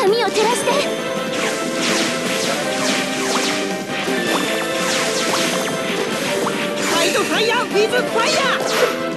サ闇を照らして。ファイトファイヤーウィズファイヤー。